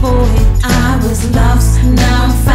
boy, I was lost, now